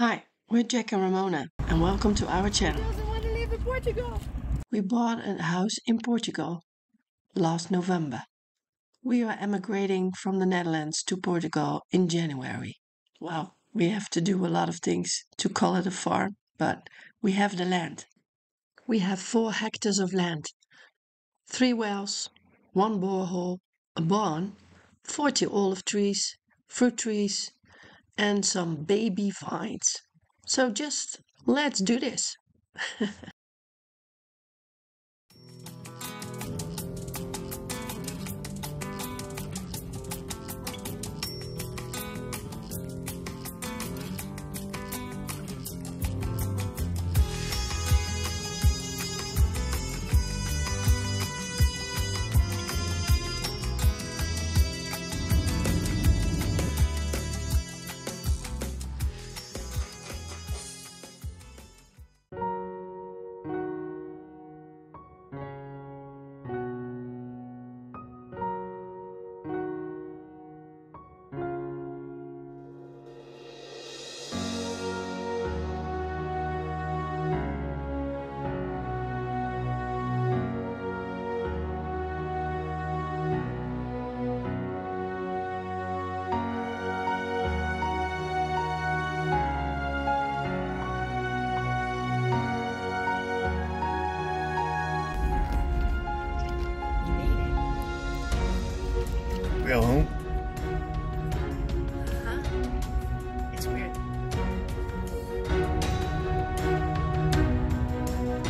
Hi, we're Jack and Ramona, and welcome to our channel. doesn't want to live in Portugal. We bought a house in Portugal last November. We are emigrating from the Netherlands to Portugal in January. Well, we have to do a lot of things to call it a farm, but we have the land. We have four hectares of land, three wells, one borehole, a barn, 40 olive trees, fruit trees, and some baby vines. So just let's do this.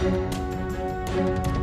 Música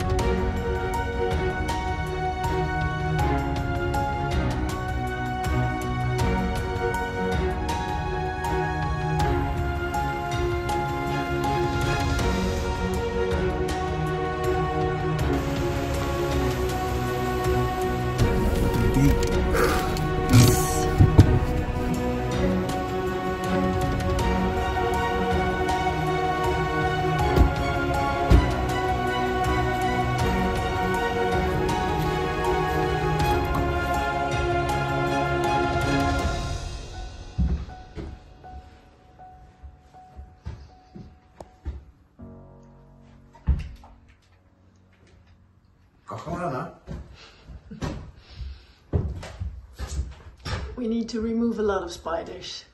We need to remove a lot of spiders.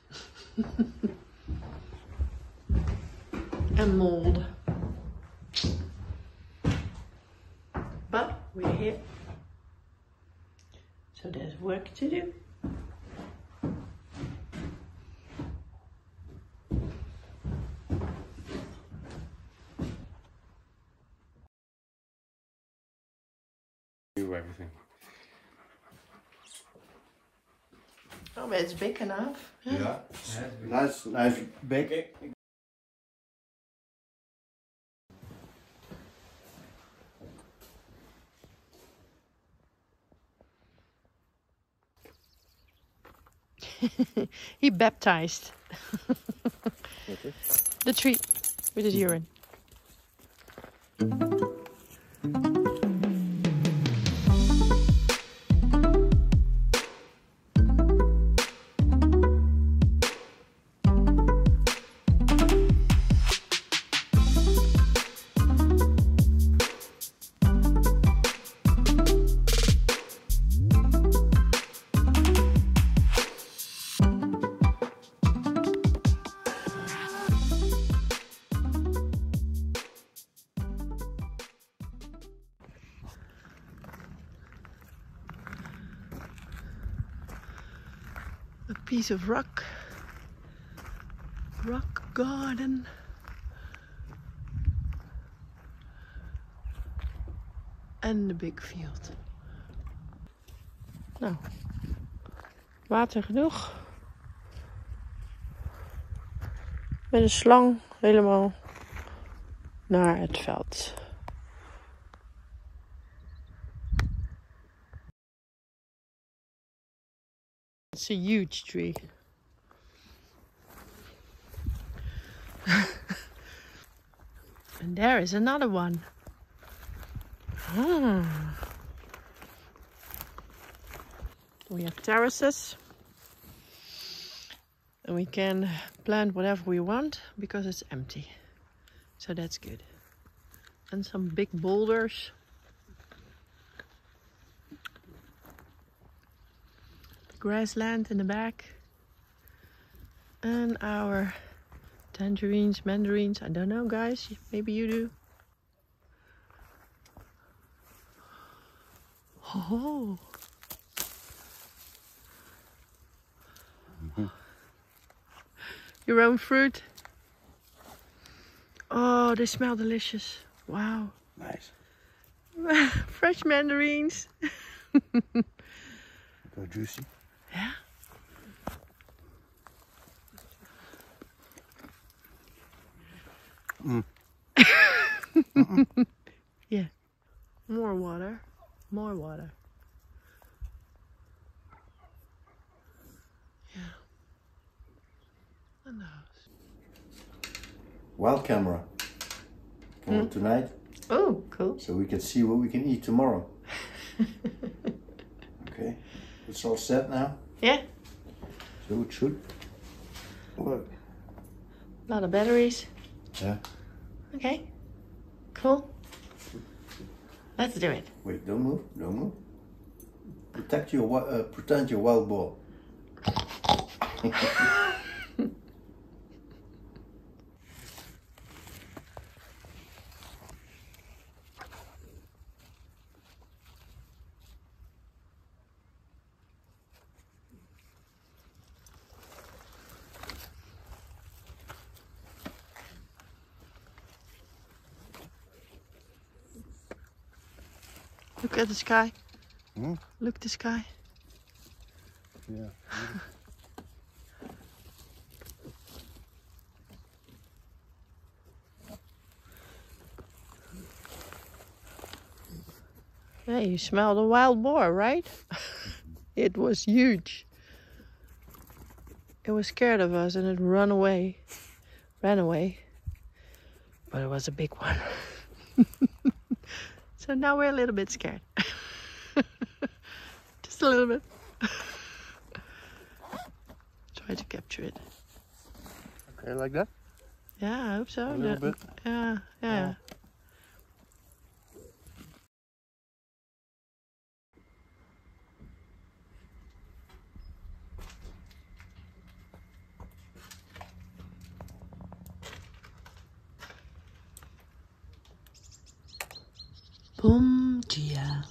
and mold. But we're here. So there's work to do. Do everything. Oh, but it's big enough. Ja. Nice, nice big. He baptized the tree with his urine. Of rock. Rock garden. En de big field. Nou, water genoeg. Met een slang helemaal naar het veld. It's a huge tree. and there is another one. Ah. We have terraces. And we can plant whatever we want because it's empty. So that's good. And some big boulders. Grassland in the back. And our tangerines, mandarins. I don't know, guys. Maybe you do. Oh. Mm-hmm. Your own fruit. Oh, they smell delicious. Wow. Nice. Fresh mandarins. Go juicy. Mm. yeah. More water. More water. Yeah. And the house. Wild camera. Coming hmm? tonight, Oh, cool. so we can see what we can eat tomorrow. okay. It's all set now, Yeah. so it should work. A lot of batteries. Yeah. Okay. Cool. Let's do it. Wait, don't move, don't move. Protect your, uh, pretend your wild boar. Look at the sky. Hmm? Look the sky. Yeah. Yeah, you smelled a wild boar, right? it was huge. It was scared of us and it ran away. Ran away. But it was a big one. so now we're a little bit scared. Just a little bit. Try to capture it. Okay, like that? Yeah, I hope so. A little bit? Yeah, yeah. Bom dia.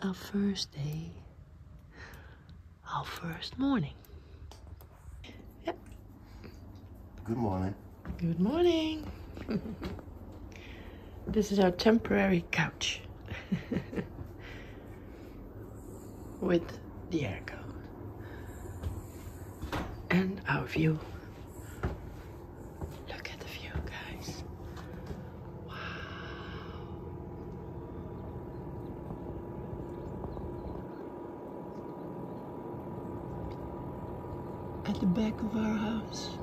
Our first day. Our first morning. Yep. Good morning. Good morning. this is our temporary couch with the airco and our view. Look at the view, guys. Wow. At the back of our house.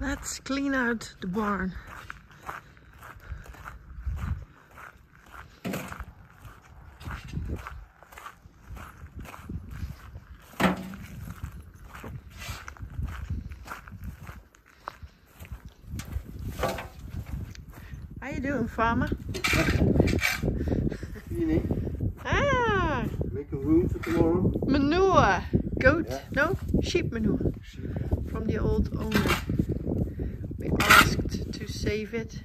Let's clean out the barn. How you doing, farmer? Cleaning. Ah, Making room for tomorrow. manure. Goat, Yeah. no, sheep manure. Sheep, from the old owner. We asked to save it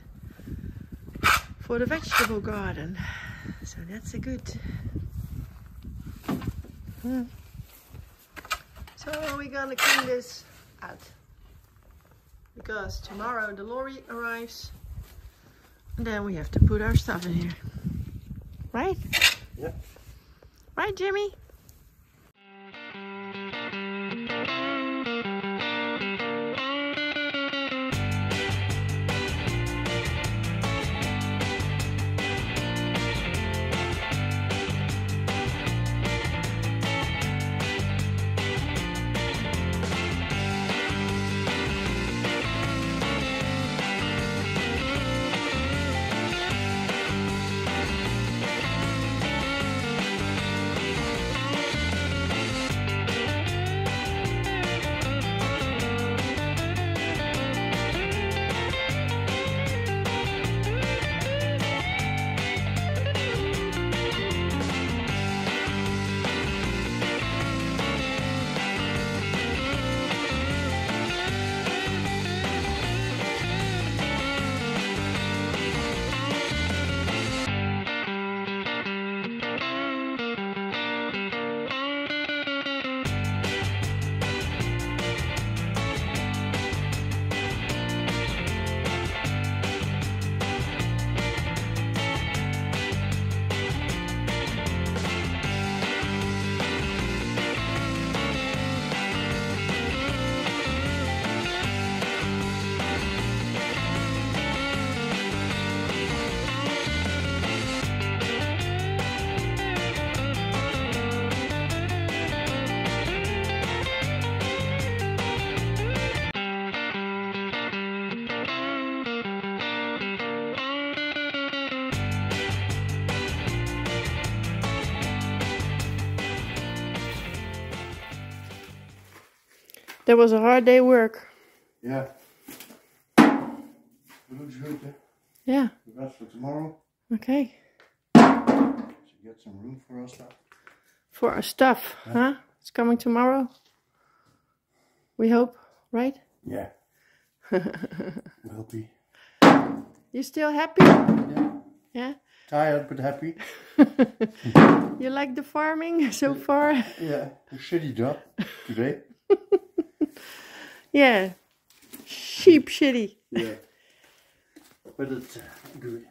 for the vegetable garden. So that's a good. Hmm. So we're gonna clean this out. Because tomorrow the lorry arrives. And then we have to put our stuff in here. Right? Yeah. Right, Jimmy? That was a hard day work. Yeah. It looks good, eh? Yeah, The rest for tomorrow. okay. To get some room for our stuff. For our stuff, huh? It's coming tomorrow. We hope, right? Yeah. Will be. You still happy? Yeah. Yeah? Tired but happy. You like the farming so far? Yeah. A shitty job today. Yeah. Sheep shitty. Yeah. But it's uh, good.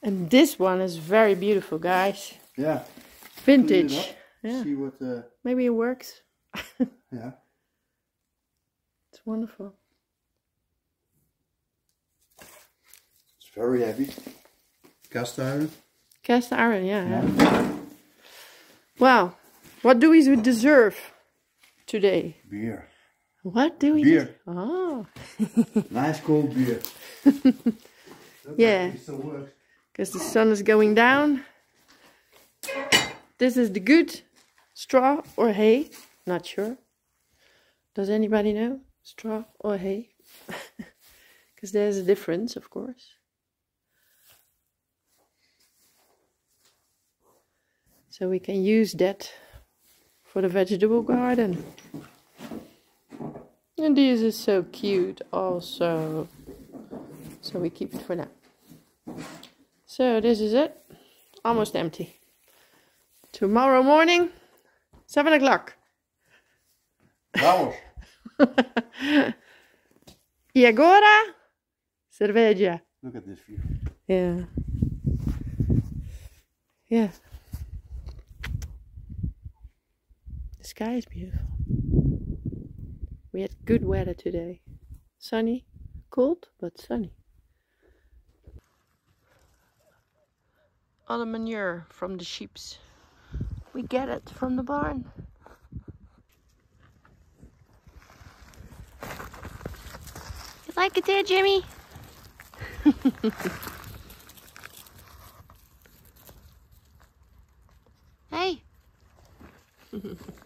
And this one is very beautiful, guys. Yeah. Vintage. up, Yeah. See what uh Maybe it works. yeah. It's wonderful. It's very heavy. Cast iron. Cast iron, yeah. yeah. Well, what do we deserve today? Beer. What do we? Beer. Oh, Nice cold beer. Yeah. It still works. because the sun is going down. This is the good straw or hay. Not sure. Does anybody know? Straw or hay? Because there's a difference, of course. So we can use that for the vegetable garden. And this is so cute also. So we keep it for now. So this is it. Almost empty. Tomorrow morning, 7 o'clock. Vamos. E agora, cerveja. Look at this view. Yeah. Yeah. The sky is beautiful. We had good weather today. Sunny, cold, but sunny. All the manure from the sheeps. We get it from the barn. You like it there, Jimmy? Hey.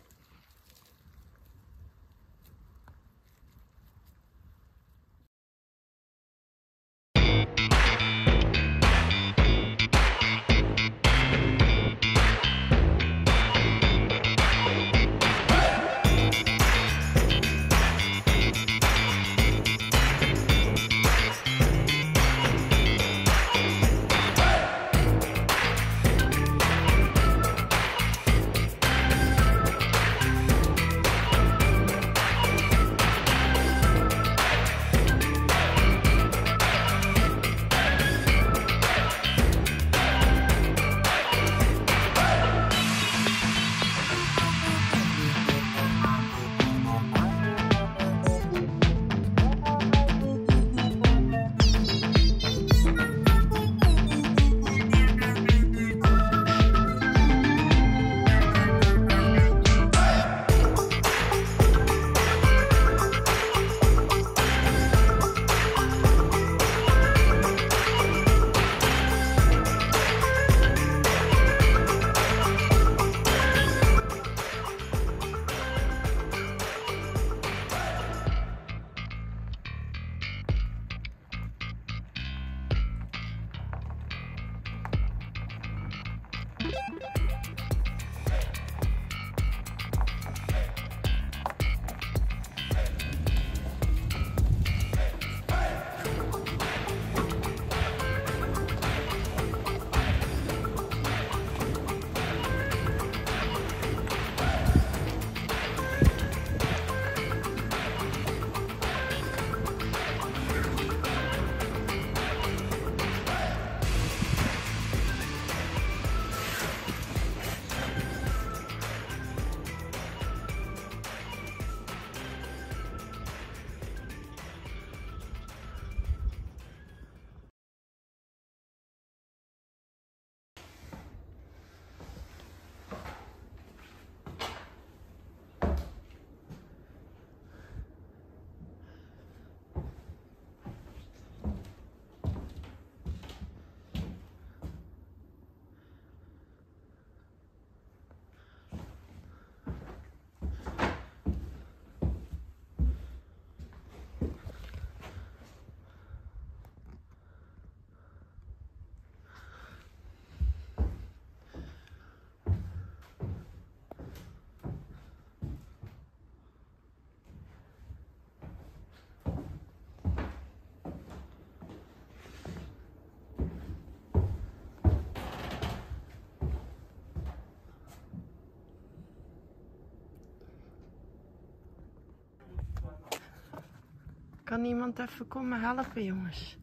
Kan niemand even komen helpen, jongens?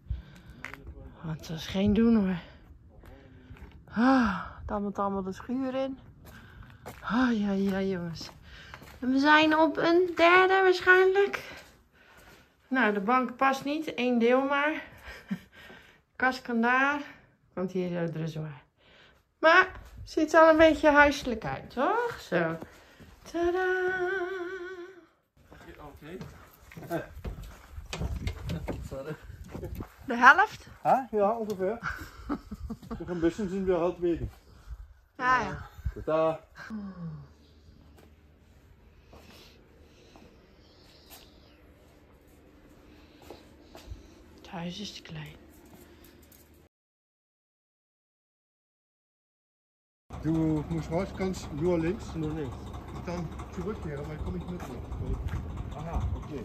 Want dat is geen doen hoor. Ah, dan moet allemaal de schuur in. Ah, ja, ja, jongens. En we zijn op een derde waarschijnlijk. Nou, de bank past niet. Eén deel maar. Kast kan daar. Komt hier de dressoir. Maar ziet al een beetje huiselijk uit, toch? Zo. Tadaa! Oké. De helft? Ah, ja, ongeveer. Nog een bisschen sind wir halbwegs. Ja, ja. Da. Het huis is te klein. Du musst raus, kannst nur links, Nur links. dann zurückkehren, weil komme ich mit. Aha, okay.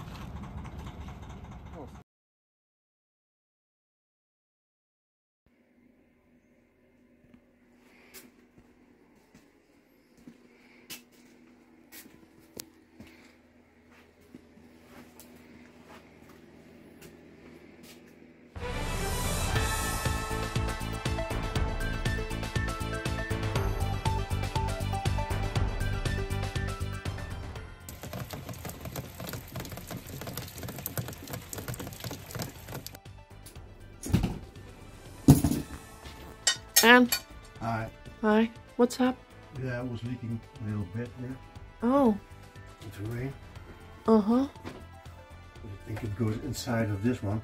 En? Hi. Hi. What's up? Yeah, it was leaking a little bit there. Oh. It's rain. Uh-huh. I think it goes inside of this one.